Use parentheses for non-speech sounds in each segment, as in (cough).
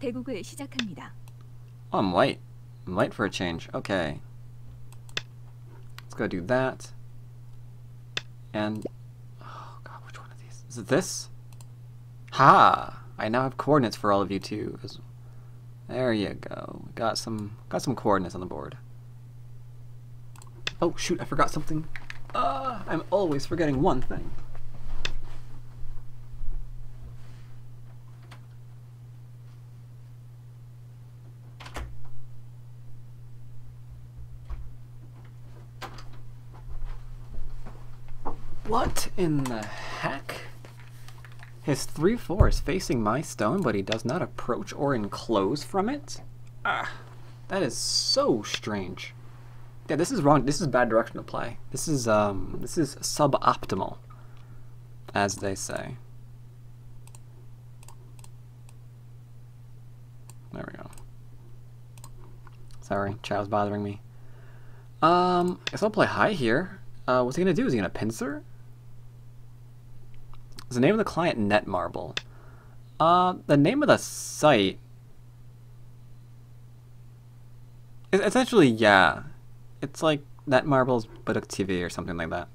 대국을 시작합니다. Oh, I'm late. I'm late for a change. Okay. Let's go do that. And... Oh god, which one of these? Is it this? Ha! I now have coordinates for all of you too. There you go. Got some got some coordinates on the board. Oh shoot, I forgot something. Uh, I'm always forgetting one thing. In the heck? His 3-4 is facing my stone, but he does not approach or enclose from it? Ah, that is so strange. Yeah, this is wrong. This is bad direction to play. This is, um, this is suboptimal, as they say. There we go. Sorry, child's bothering me. Um, I guess I'll play high here. Uh, what's he gonna do? Is he gonna pincer? The name of the client Netmarble? Uh, the name of the site... Essentially, yeah. It's like Netmarble's Baduk TV or something like that.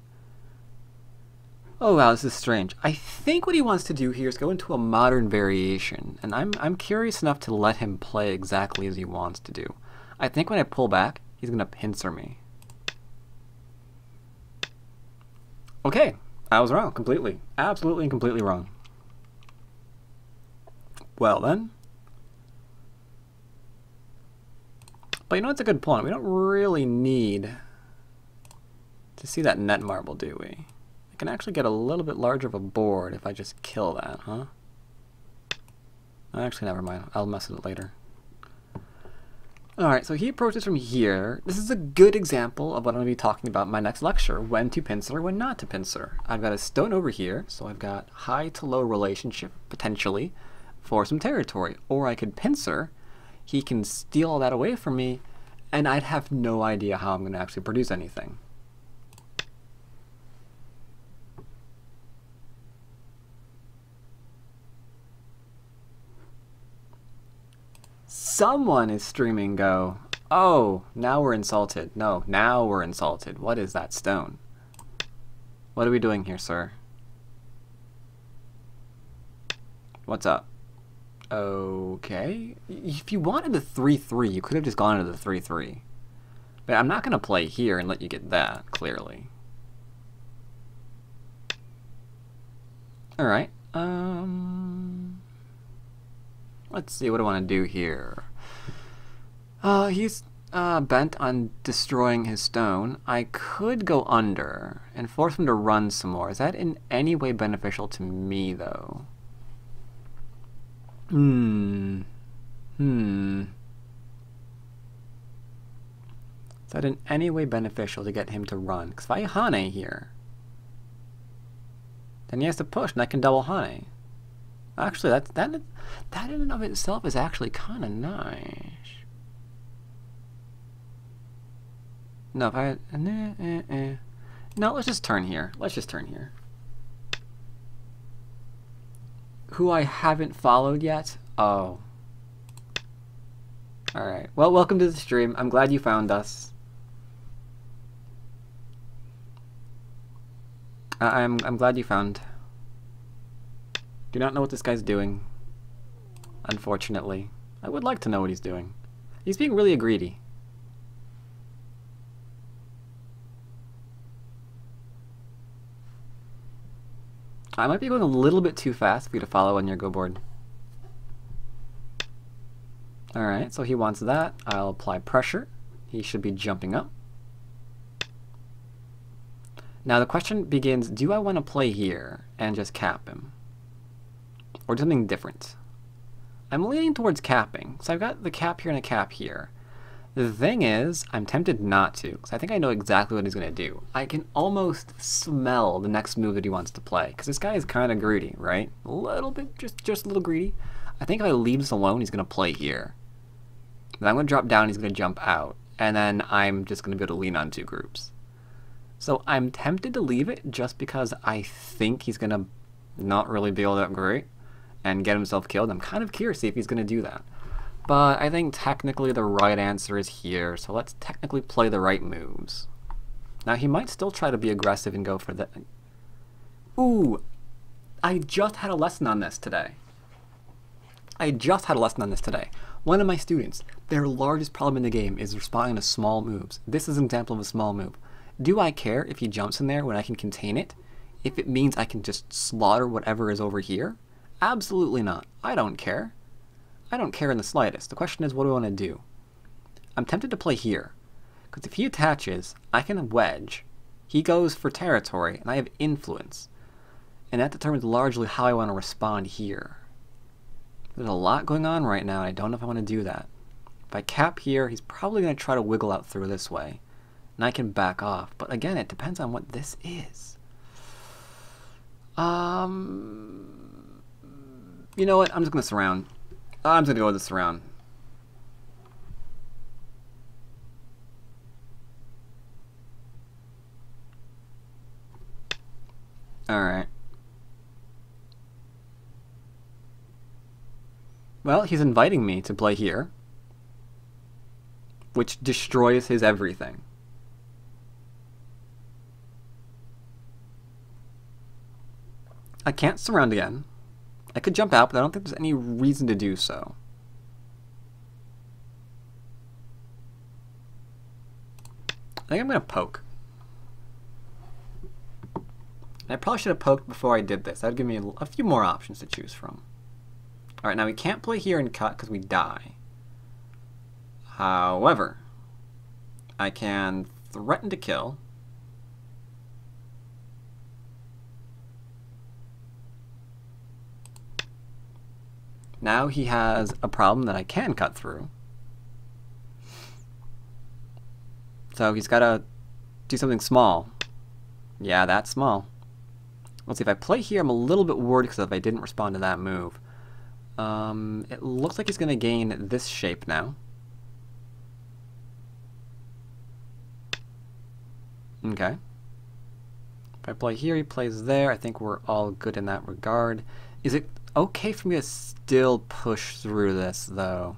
Oh wow, this is strange. I think what he wants to do here is go into a modern variation, and I'm, I'm curious enough to let him play exactly as he wants to do. I think when I pull back, he's going to pincer me. Okay, I was wrong completely. Absolutely and completely wrong. Well then. But you know what's a good point? We don't really need to see that Netmarble, do we? I can actually get a little bit larger of a board if I just kill that, huh? Actually, never mind. I'll mess with it later. Alright, so he approaches from here. This is a good example of what I'm going to be talking about in my next lecture, when to pincer, when not to pincer. I've got a stone over here, so I've got high to low relationship, potentially, for some territory. Or I could pincer, he can steal all that away from me, and I'd have no idea how I'm going to actually produce anything. Someone is streaming Go. Oh, now we're insulted. No, now we're insulted. What is that stone? What are we doing here, sir? What's up? Okay. If you wanted the 3-3, you could have just gone into the 3-3. But I'm not going to play here and let you get that, clearly. Alright. Um... Let's see, what I want to do here? Uh, he's uh, bent on destroying his stone. I could go under and force him to run some more. Is that in any way beneficial to me, though? Hmm. Hmm. Is that in any way beneficial to get him to run? Because if I Hane here, then he has to push, and I can double Hane. Actually, that that that in and of itself is actually kind of nice. No, if I eh, eh, eh. no, let's just turn here. Let's just turn here. Who I haven't followed yet? Oh. Alright. Well, welcome to the stream. I'm glad you found us. I'm I'm glad you found. Do not know what this guy's doing. Unfortunately. I would like to know what he's doing. He's being really greedy. I might be going a little bit too fast for you to follow on your go board. Alright, so he wants that. I'll apply pressure. He should be jumping up. Now the question begins, do I want to play here and just cap him? Or something different? I'm leaning towards capping. So I've got the cap here and a cap here. The thing is, I'm tempted not to, because I think I know exactly what he's going to do. I can almost smell the next move that he wants to play, because this guy is kind of greedy, right? A little bit, just, just a little greedy. I think if I leave this alone, he's going to play here. Then I'm going to drop down, he's going to jump out, and then I'm just going to be able to lean on two groups. So I'm tempted to leave it just because I think he's going to not really be all that great and get himself killed. I'm kind of curious if he's going to do that. But I think technically the right answer is here, so let's technically play the right moves. Now he might still try to be aggressive and go for the... Ooh! I just had a lesson on this today. I just had a lesson on this today. One of my students, their largest problem in the game is responding to small moves. This is an example of a small move. Do I care if he jumps in there when I can contain it? If it means I can just slaughter whatever is over here? Absolutely not. I don't care. I don't care in the slightest. The question is, what do I want to do? I'm tempted to play here. Because if he attaches, I can wedge. He goes for territory, and I have influence. And that determines largely how I want to respond here. There's a lot going on right now, and I don't know if I want to do that. If I cap here, he's probably going to try to wiggle out through this way. And I can back off. But again, it depends on what this is. Um, you know what? I'm just going to surround. I'm to go with the surround. Alright. Well, he's inviting me to play here, which destroys his everything. I can't surround again. I could jump out, but I don't think there's any reason to do so. I think I'm going to poke. I probably should have poked before I did this. That'd give me a, a few more options to choose from. Alright, now we can't play here and cut because we die. However, I can threaten to kill. Now he has a problem that I can cut through. So he's got to do something small. Yeah, that's small. Let's see, if I play here, I'm a little bit worried because if I didn't respond to that move. Um, it looks like he's going to gain this shape now. Okay. If I play here, he plays there. I think we're all good in that regard. Is it okay for me to still push through this, though?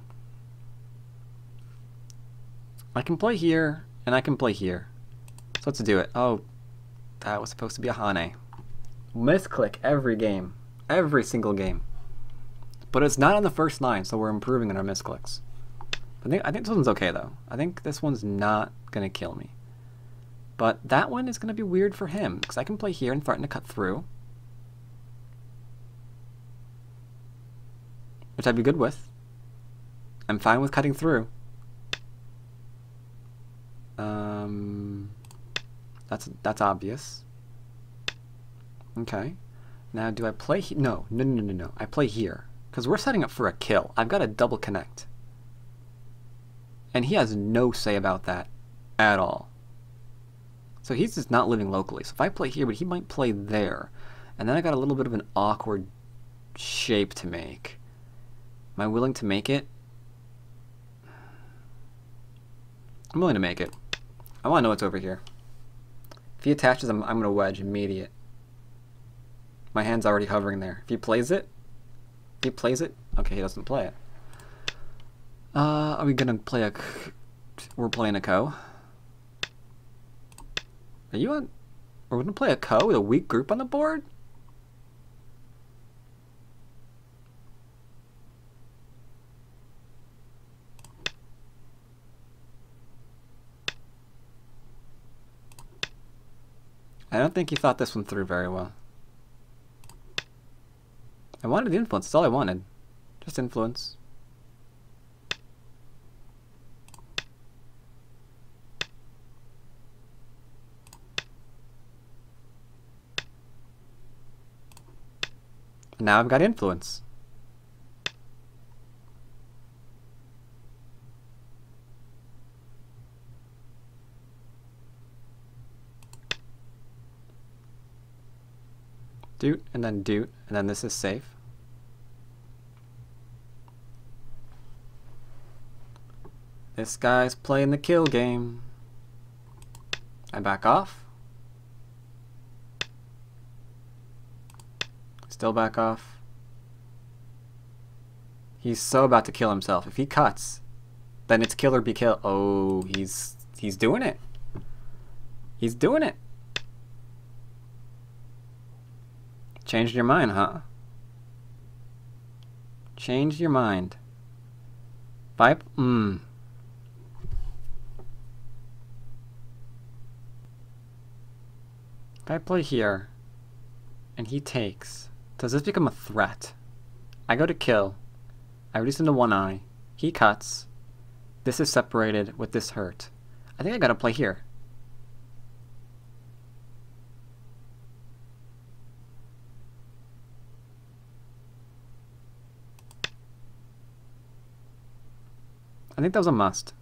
I can play here, and I can play here. So let's do it. Oh, that was supposed to be a Hane. Misclick every game. Every single game. But it's not on the first line, so we're improving in our misclicks. I think, I think this one's okay, though. I think this one's not going to kill me. But that one is going to be weird for him, because I can play here and threaten to cut through. Which I'd be good with. I'm fine with cutting through. Um, that's that's obvious. Okay. Now, do I play? Here? No, no, no, no, no. I play here. Because we're setting up for a kill. I've got a double connect. And he has no say about that at all. So he's just not living locally. So if I play here, but he might play there. And then I got a little bit of an awkward shape to make. Am I willing to make it? I'm willing to make it. I want to know what's over here. If he attaches, I'm, I'm going to wedge immediate. My hand's already hovering there. If he plays it, if he plays it? Okay, he doesn't play it. Uh, are we gonna play a... We're playing a Ko. Are you on... We're gonna play a Ko with a weak group on the board? I don't think he thought this one through very well. I wanted influence, that's all I wanted. Just influence. Now I've got influence. Doot, and then doot, and then this is safe. This guy's playing the kill game. I back off. Still back off. He's so about to kill himself. If he cuts, then it's kill or be kill. Oh, he's he's doing it. He's doing it. Changed your mind, huh? Changed your mind. Vibe? Mmm. If I play here, and he takes, does this become a threat? I go to kill. I reduce him to one eye. He cuts. This is separated with this hurt. I think I gotta play here. I think that was a must.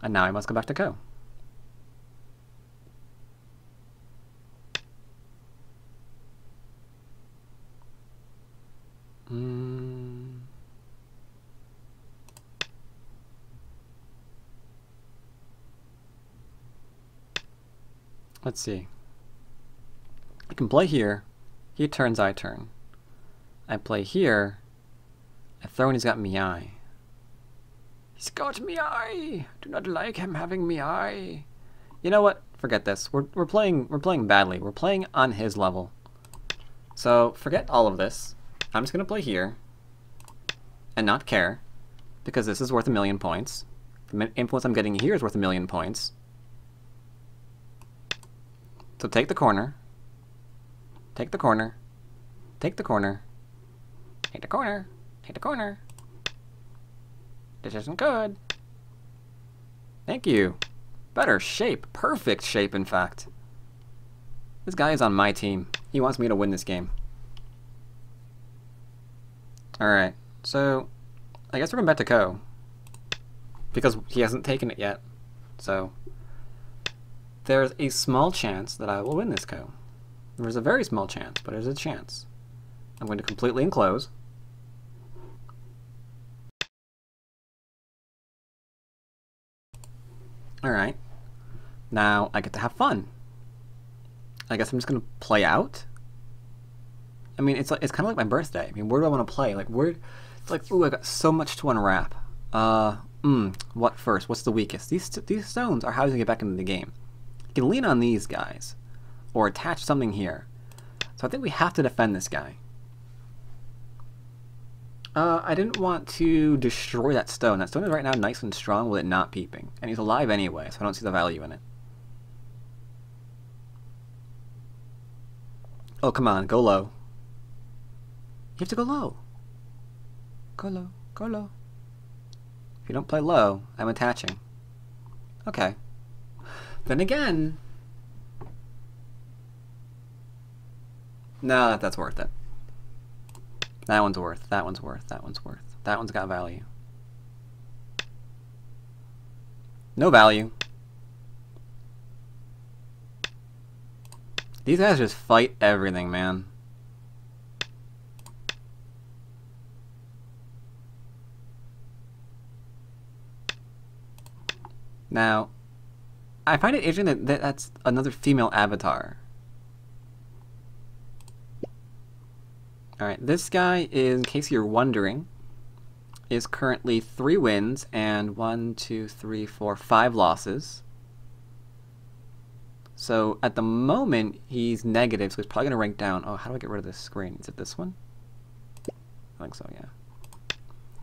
And now I must go back to Ko. Mm. Let's see. I can play here. He turns, I turn. I play here. I throw and he's got me Miai. He's got me Miai! Do not like him having me Miai. You know what? Forget this. We're, we're playing we're playing badly. We're playing on his level. So forget all of this. I'm just gonna play here and not care because this is worth a million points. The influence I'm getting here is worth a million points. So take the corner. Take the corner. Take the corner. Take the corner. Take the corner. This isn't good. Thank you. Better shape. Perfect shape, in fact. This guy is on my team. He wants me to win this game. Alright, so I guess we're going back to Ko. Because he hasn't taken it yet. So there's a small chance that I will win this Ko. There's a very small chance, but there's a chance. I'm going to completely enclose. Alright. Now I get to have fun. I guess I'm just going to play out. I mean, it's like, it's kind of like my birthday. I mean, where do I want to play? Like, where... It's like, ooh, I got so much to unwrap. Uh, mm, what first? What's the weakest? These, these stones are how you get back into the game. Can lean on these guys, or attach something here. So I think we have to defend this guy. Uh, I didn't want to destroy that stone. That stone is right now nice and strong with it not peeping. And he's alive anyway, so I don't see the value in it. Oh, come on, go low. You have to go low. Go low, go low. If you don't play low, I'm attaching. Okay. Then again... No, that's worth it. That one's worth, that one's worth, that one's worth. That one's got value. No value. These guys just fight everything, man. Now, I find it interesting that, that that's another female avatar. Alright, this guy, is, in case you're wondering, is currently three wins and one, two, three, four, five losses. So at the moment, he's negative, so he's probably going to rank down. Oh, how do I get rid of this screen? Is it this one? I think so, yeah.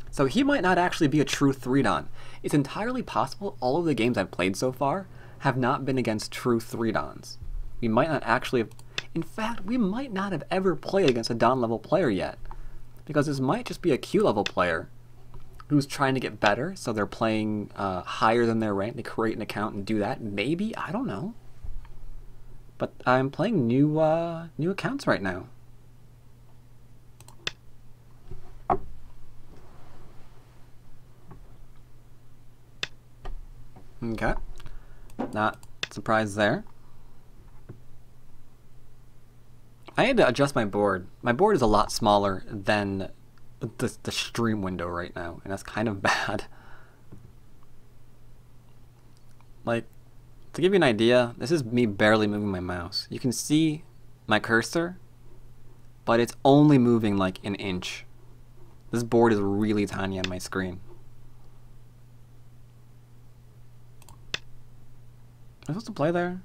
So he might not actually be a true 3-dan. It's entirely possible all of the games I've played so far have not been against true three dans. We might not actually have... In fact, we might not have ever played against a dan level player yet. Because this might just be a kyu level player who's trying to get better, so they're playing uh, higher than their rank. They create an account and do that. Maybe, I don't know. But I'm playing new uh, new accounts right now. Okay. Not surprised there. I had to adjust my board. My board is a lot smaller than the, the stream window right now, and that's kind of (laughs) bad. Like, To give you an idea, this is me barely moving my mouse. You can see my cursor, but it's only moving like an inch. This board is really tiny on my screen. I supposed to play there?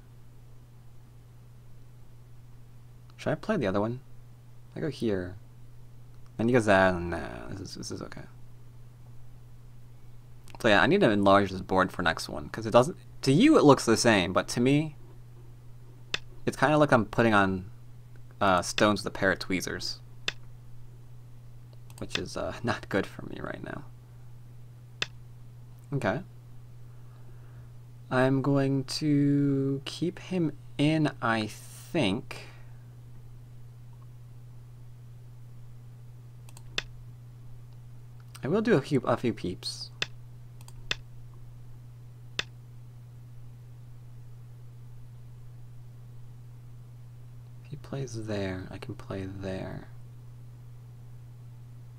Should I play the other one? I go here. And he goes, ah, nah, this is, this is okay. So yeah, I need to enlarge this board for next one, because it doesn't, to you it looks the same, but to me, it's kind of like I'm putting on uh, stones with a pair of tweezers. Which is uh, (laughs) not good for me right now. Okay. I'm going to keep him in, I think. I will do a few, a few peeps. If he plays there, I can play there.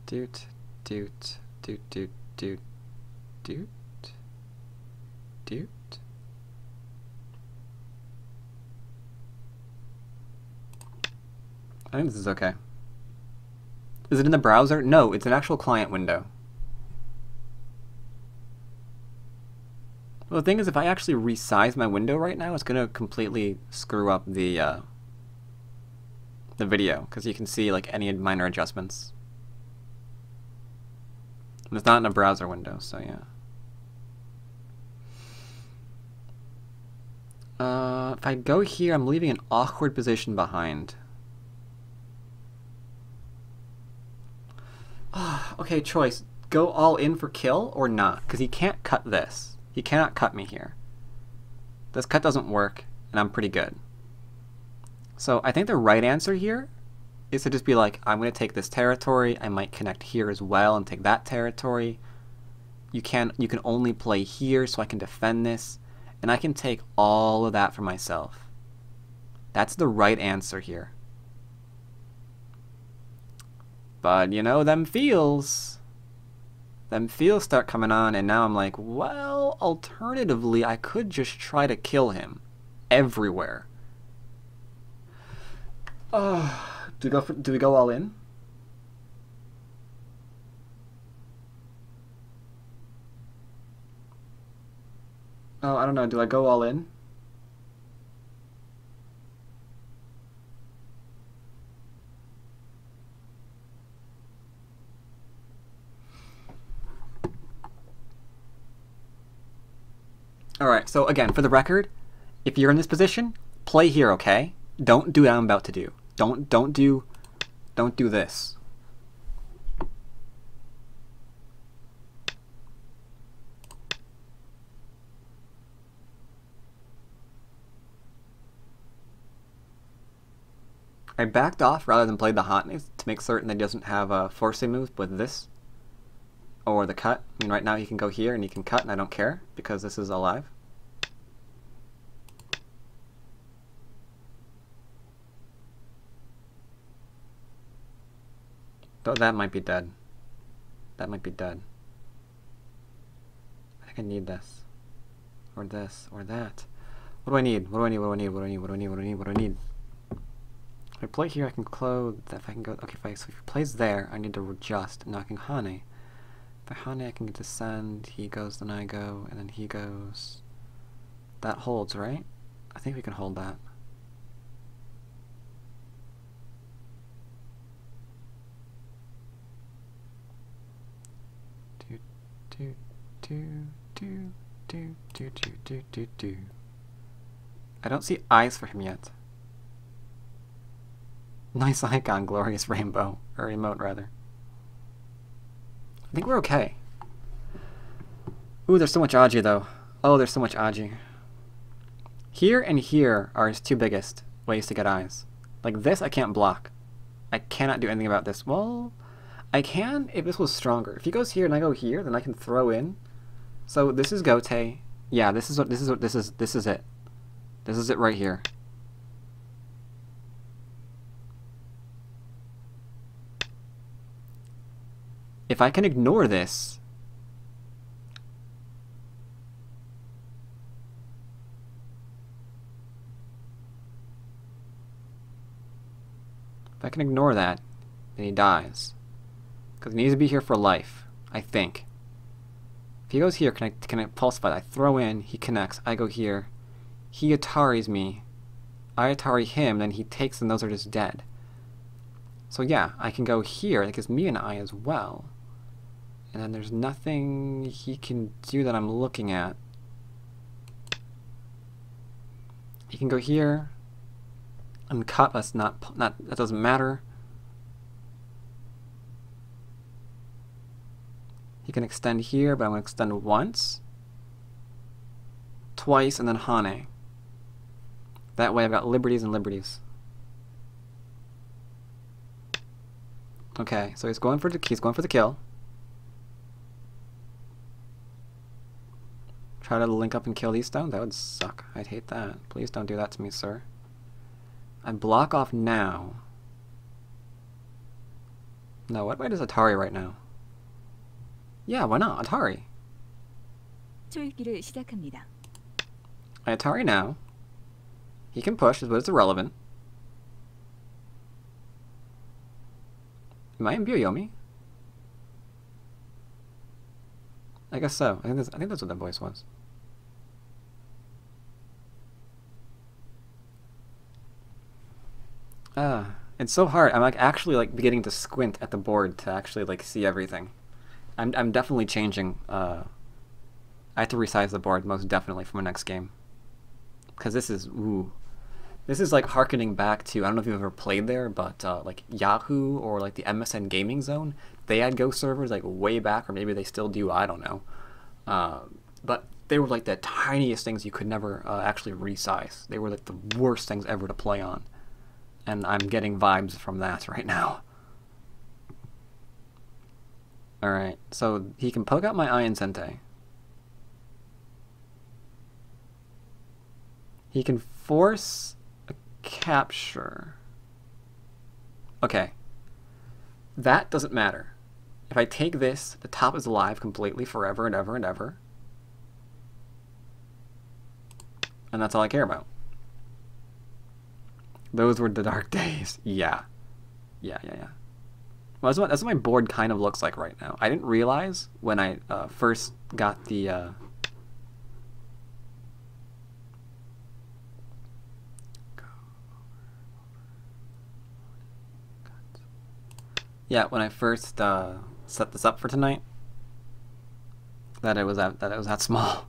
Doot, doot, doot, doot, doot, doot, doot. I think this is okay. Is it in the browser? No, it's an actual client window. Well, the thing is, if I actually resize my window right now, it's going to completely screw up the uh, the video, because you can see like any minor adjustments. And it's not in a browser window, so yeah. Uh, if I go here, I'm leaving an awkward position behind. (sighs) okay, choice. Go all in for kill or not? Because he can't cut this. He cannot cut me here. This cut doesn't work, and I'm pretty good. So I think the right answer here is to just be like, I'm going to take this territory. I might connect here as well and take that territory. You can you can only play here, so I can defend this, and I can take all of that for myself. That's the right answer here. But, you know, them feels. Them feels start coming on, and now I'm like, well, alternatively, I could just try to kill him. Everywhere. Oh, do we go, for, do we go all in? Oh, I don't know. Do I go all in? Alright, so again, for the record, if you're in this position, play here, okay? Don't do what I'm about to do. Don't don't do don't do this. I backed off rather than played the hotness to make certain that he doesn't have a forcing move with this or the cut. I mean, right now he can go here and he can cut, and I don't care because this is alive. Though that might be dead. That might be dead. I think I need this. Or this, or that. What do I need? What do I need? What do I need? What do I need? What do I need? What do I need? What do I need? If I play here, I can close. If I can go, okay, if I, so if he plays there, I need to adjust. I Hane. For Hane, I can descend, he goes, then I go, and then he goes. That holds, right? I think we can hold that. Do, do, do, do, do, do, do, do, do, do. I don't see eyes for him yet. Nice icon, glorious rainbow. Or emote, rather. I think we're okay. Ooh, there's so much Aji, though. Oh, there's so much Aji. Here and here are his two biggest ways to get eyes. Like this, I can't block. I cannot do anything about this. Well, I can if this was stronger. If he goes here and I go here, then I can throw in. So this is Gote. Yeah, this is what this is what this is this is it. This is it right here. If I can ignore this, if I can ignore that, then he dies. Because he needs to be here for life, I think. If he goes here, can I, can I pulse fight? I throw in, he connects, I go here. He Ataris me. I Atari him, then he takes and those are just dead. So yeah, I can go here, that gives me an eye as well. And then there's nothing he can do that I'm looking at. He can go here and cut. That's not not that doesn't matter. He can extend here, but I'm going to extend once, twice, and then Hane. That way I've got liberties and liberties. Okay, so he's going for the he's going for the kill. Try to link up and kill these stone? That would suck. I'd hate that. Please don't do that to me, sir. I block off now. No, what way does Atari right now? Yeah, why not? Atari. Atari now. He can push, but it's irrelevant. Am I in Byoyomi? I guess so. I think that's, I think that's what that voice was. Ah, it's so hard. I'm like actually like beginning to squint at the board to actually like see everything. I'm I'm definitely changing. Uh, I have to resize the board most definitely for my next game. Cause this is ooh, this is like harkening back to I don't know if you've ever played there, but uh, like Yahoo or like the MSN Gaming Zone, they had Go servers like way back, or maybe they still do. I don't know. Uh, but they were like the tiniest things you could never uh, actually resize. They were like the worst things ever to play on and I'm getting vibes from that right now. Alright, so he can poke out my Iron Sente. He can force a capture. Okay. That doesn't matter. If I take this, the top is alive completely forever and ever and ever. And that's all I care about. Those were the dark (laughs) days. Yeah. Yeah, yeah, yeah. Well, that's what, that's what my board kind of looks like right now. I didn't realize when I uh, first got the... Uh, yeah, when I first uh, set this up for tonight, that it was that, that it was that (laughs) small.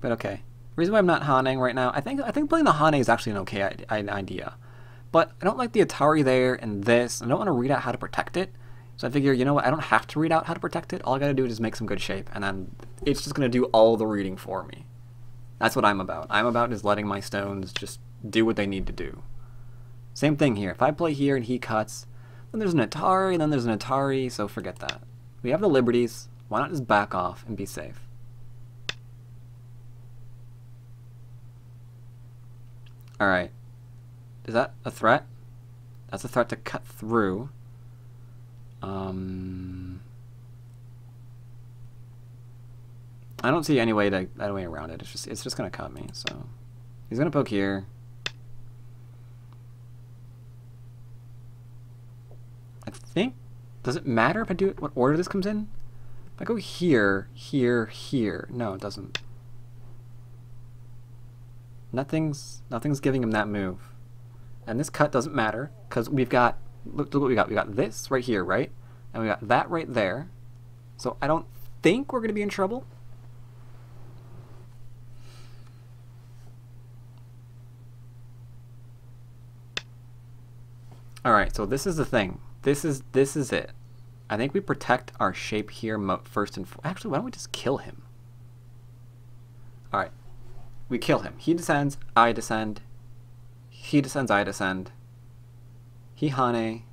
But okay reason why I'm not Haning right now, I think I think playing the Hane is actually an okay idea. But I don't like the Atari there and this. I don't want to read out how to protect it. So I figure, you know what, I don't have to read out how to protect it. All I gotta do is just make some good shape, and then it's just gonna do all the reading for me. That's what I'm about. I'm about just letting my stones just do what they need to do. Same thing here. If I play here and he cuts, then there's an Atari, and then there's an Atari, so forget that. We have the liberties. Why not just back off and be safe? Alright. Is that a threat? That's a threat to cut through. Um, I don't see any way to any way around it. It's just it's just gonna cut me. So he's gonna poke here. I think. Does it matter if I do it? What order this comes in? If I go here, here, here. No, it doesn't. Nothing's nothing's giving him that move. And this cut doesn't matter, because we've got, look, look what we got. We got this right here, right? And we got that right there. So I don't think we're going to be in trouble. Alright, so this is the thing. This is this is it. I think we protect our shape here first and Actually, why don't we just kill him? Alright, we kill him. He descends, I descend. He descends, I descend. He hane,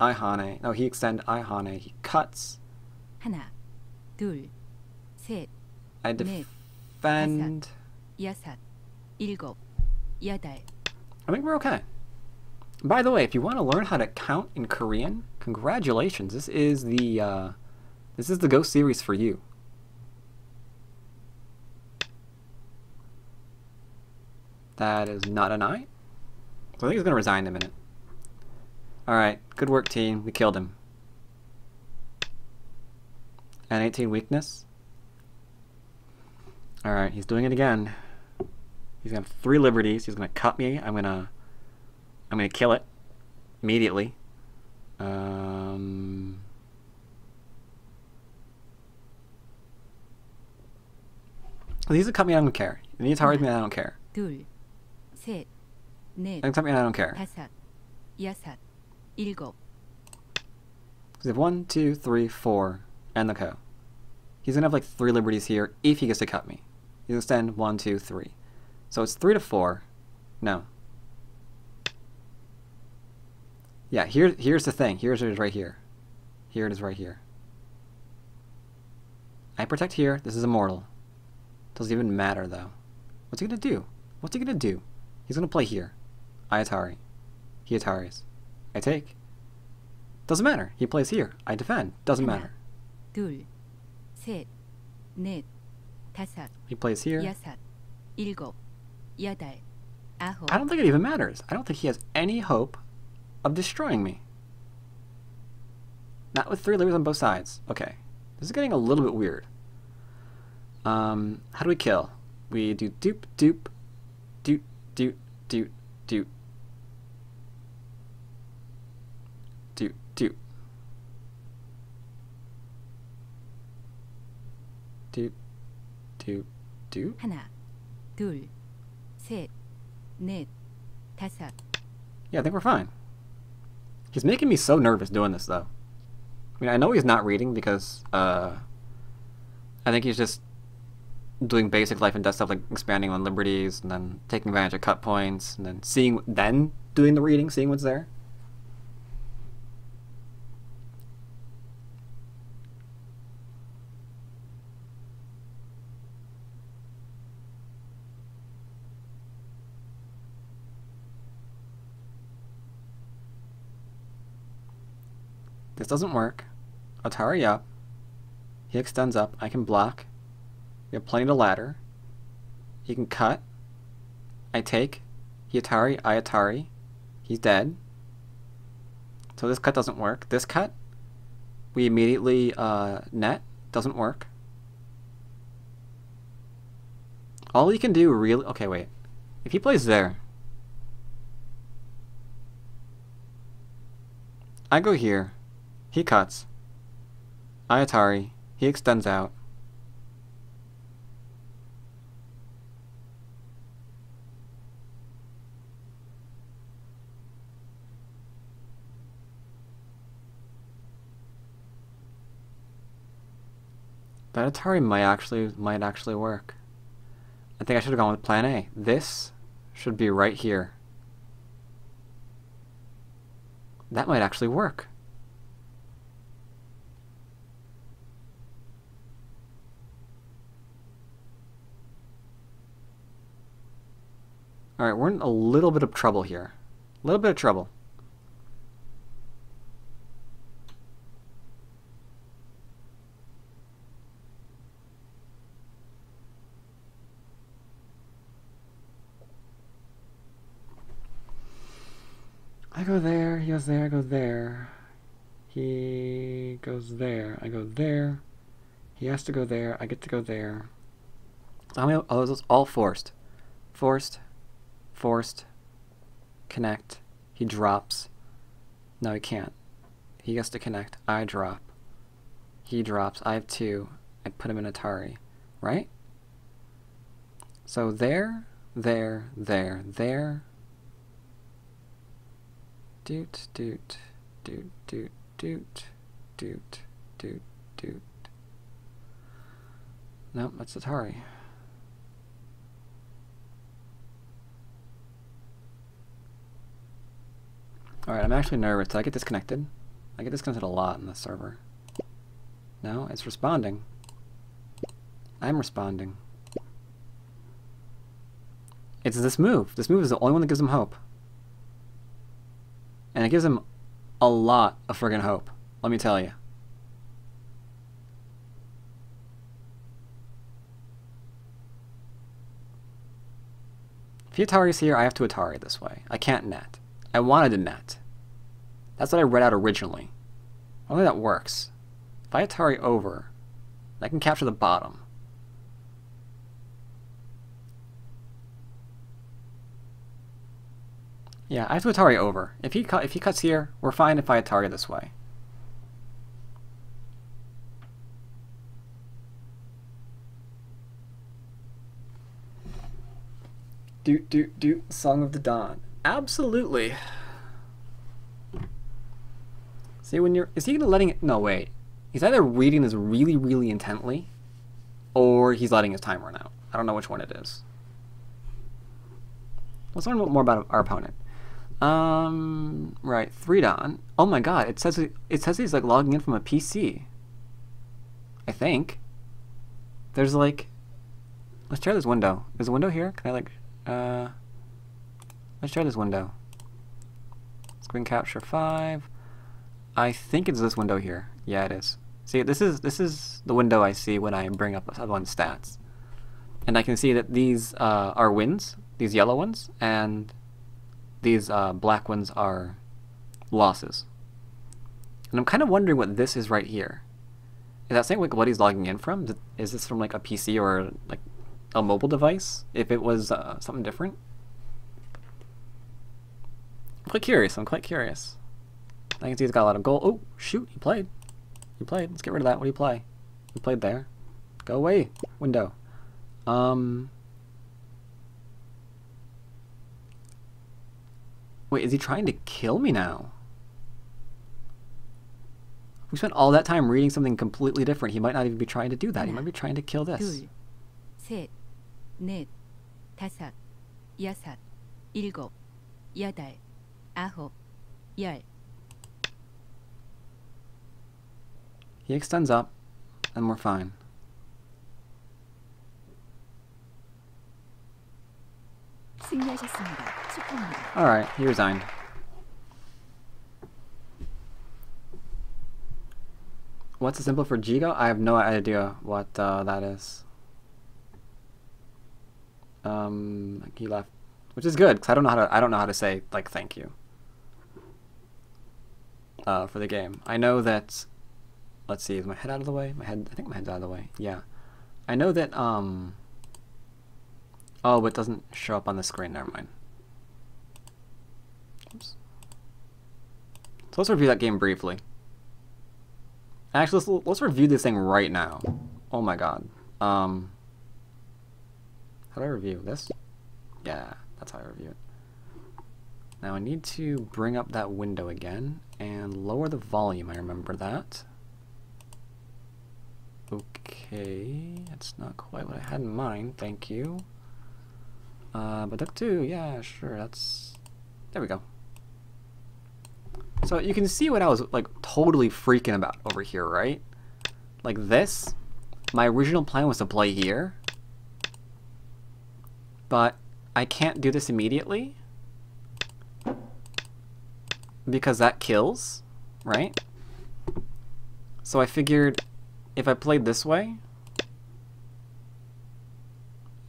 I hane. No, he extend, I hane. He cuts. 하나, 둘, 셋, I defend. 여섯, 일곱, 여덟. I think we're okay. By the way, if you want to learn how to count in Korean, congratulations. This is the uh, this is the Go series for you. That is not an eye. So I think he's going to resign in a minute. Alright, good work team. We killed him. And 18 weakness. Alright, he's doing it again. He's gonna have three liberties. He's gonna cut me. I'm gonna I'm gonna kill it immediately. Um He's gonna cut me, I don't care. If he targets me, I don't care. 둘, 셋, 넷, I something I don't care. 다섯, 여섯, 일곱. We have one, two, three, four, and the Ko. He's gonna have like three liberties here if he gets to cut me. He's gonna stand one, two, three. So it's three to four. No. Yeah, here, here's the thing. Here's it is right here. Here it is right here. I protect here. This is immortal. Doesn't even matter though. What's he gonna do? What's he gonna do? He's gonna play here. I Atari. He Ataris. I take. Doesn't matter. He plays here. I defend. Doesn't 하나, matter. 둘, 셋, 넷, 다섯, He plays here. 여섯, 일곱, 여덟, 아홉, I don't think it even matters. I don't think he has any hope of destroying me. Not with three levers on both sides. Okay. This is getting a little bit weird. Um, how do we kill? We do doop doop doot, doot, doot. do do do. 하나, 둘, 셋, 넷, 다섯. Yeah, I think we're fine. He's making me so nervous doing this, though. I mean, I know he's not reading because, uh, I think he's just doing basic life and death stuff like expanding on liberties and then taking advantage of cut points and then seeing, then doing the reading, seeing what's there. This doesn't work. Atari up. He extends up. I can block. Have plenty to ladder. He can cut. I take. He Atari. I Atari. He's dead. So this cut doesn't work. This cut, we immediately uh, net. Doesn't work. All he can do really... Okay, wait. If he plays there... I go here. He cuts. I Atari. He extends out. That Atari might actually might actually work. I think I should have gone with plan A. This should be right here. That might actually work. Alright, we're in a little bit of trouble here. A little bit of trouble. Go there, he goes there, I go there. He goes there, I go there. He has to go there, I get to go there. How many oh, those all forced. Forced, forced, connect. He drops. No, he can't. He has to connect. I drop. He drops. I have two. I put him in Atari. Right? So there, there, there, there. Doot, doot, doot, doot, doot, doot, doot, doot. Nope, that's Atari. Alright, I'm actually nervous. I get disconnected? I get disconnected a lot in this server. No, it's responding. I'm responding. It's this move. This move is the only one that gives him hope. And it gives him a lot of friggin' hope. Let me tell you. If he Atari's here, I have to Atari this way. I can't net. I wanted to net. That's what I read out originally. Think that works. If I Atari over, I can capture the bottom. Yeah, I have to Atari over. If he if he cuts here, we're fine if I Atari this way. Do do do Song of the Dawn. Absolutely. See when you're is he gonna letting it no wait. He's either reading this really, really intently, or he's letting his time run out. I don't know which one it is. Let's learn more about our opponent. Um, right, Threedon. Oh my god, it says it says he's like logging in from a PC. I think. There's like, let's try this window. There's a window here. Can I like, uh, let's try this window. Screen capture five. I think it's this window here. Yeah, it is. See, this is this is the window I see when I bring up someone's stats, and I can see that these uh, are wins, these yellow ones, and these uh, black ones are losses. And I'm kind of wondering what this is right here. Is that saying like what he's logging in from? Is this from like a PC or like a mobile device? If it was uh, something different? I'm quite curious. I'm quite curious. I can see he's got a lot of gold. Oh, shoot, he played. He played. Let's get rid of that. What do you play? You played there. Go away, window. Um, Wait, is he trying to kill me now? We spent all that time reading something completely different. He might not even be trying to do that. He might be trying to kill this. 둘, 셋, 넷, 다섯, 여섯, 일곱, 여덟, 아홉, 열. He extends up, and we're fine. Alright, he resigned. What's the symbol for Jigo? I have no idea what uh, that is. Um, he left, which is good because I don't know how to. I don't know how to say like thank you. Uh, for the game, I know that. Let's see, is my head out of the way? My head. I think my head's out of the way. Yeah, I know that. Um. Oh, it doesn't show up on the screen. Never mind. So let's review that game briefly. Actually, let's, let's review this thing right now. Oh my god. Um, how do I review this? Yeah, that's how I review it. Now I need to bring up that window again and lower the volume. I remember that. Okay, that's not quite what I had in mind. Thank you. Uh, Baduk two, yeah, sure. That's there we go. So you can see what I was like totally freaking about over here, right? Like this, my original plan was to play here, but I can't do this immediately because that kills, right? So I figured if I played this way,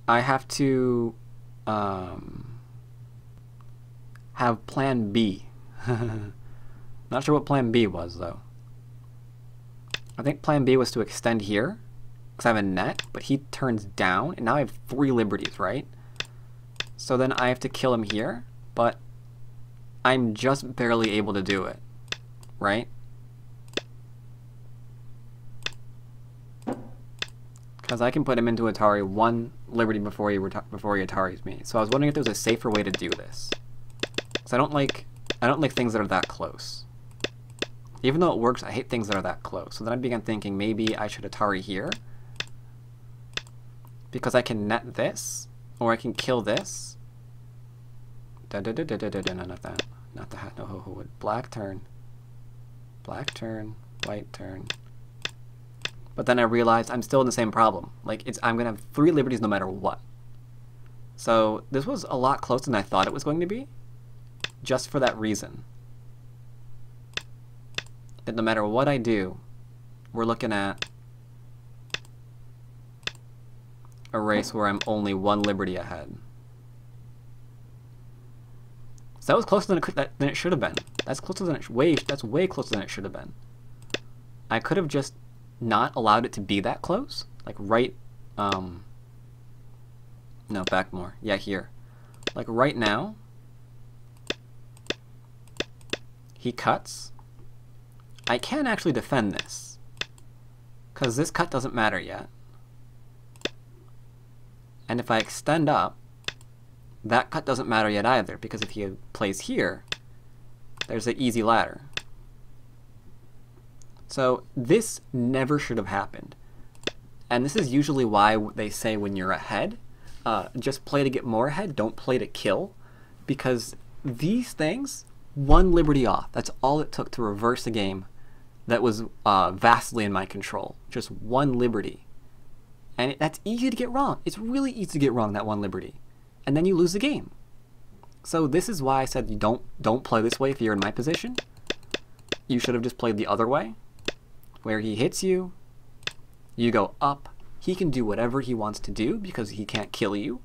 I have to um, have plan B. (laughs) Not sure what plan B was, though. I think plan B was to extend here, because I have a net, but he turns down, and now I have three liberties, right? So then I have to kill him here, but I'm just barely able to do it, right? Because I can put him into Atari one liberty before he before he Ataris me. So I was wondering if there was a safer way to do this. Because I don't like I don't like things that are that close. Even though it works, I hate things that are that close. So then I began thinking maybe I should Atari here. Because I can net this, or I can kill this. Da da da da da da da not that. Not that. No ho ho. Black turn. Black turn. White turn. But then I realized I'm still in the same problem. Like it's I'm gonna have three liberties no matter what. So this was a lot closer than I thought it was going to be. Just for that reason that no matter what I do, we're looking at a race where I'm only one liberty ahead. So that was closer than it than it should have been. That's closer than it way that's way closer than it should have been. I could have just not allowed it to be that close, like right um no, back more. Yeah, here. Like right now, he cuts. I can actually defend this. Because this cut doesn't matter yet. And if I extend up, that cut doesn't matter yet either, because if he plays here, there's an easy ladder. So this never should have happened. And this is usually why they say when you're ahead, uh, just play to get more ahead, don't play to kill. Because these things, one liberty off. That's all it took to reverse a game that was uh, vastly in my control. Just one liberty. And it, that's easy to get wrong. It's really easy to get wrong, that one liberty and then you lose the game. So this is why I said you don't don't play this way if you're in my position. You should have just played the other way, where he hits you, you go up, he can do whatever he wants to do because he can't kill you.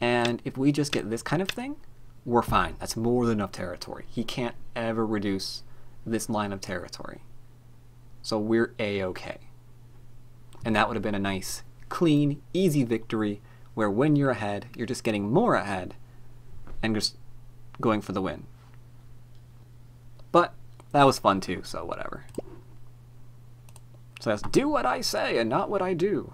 And if we just get this kind of thing, we're fine. That's more than enough territory. He can't ever reduce this line of territory. So we're a-okay. And that would have been a nice, clean, easy victory where when you're ahead, you're just getting more ahead and just going for the win. But that was fun too, so whatever. So that's do what I say and not what I do.